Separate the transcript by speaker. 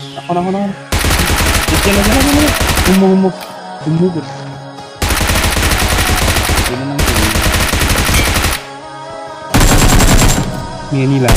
Speaker 1: Ako na, ako na. ako na. Diyan na, diyan na, diyan na. Humumog. Humugod. Hindi na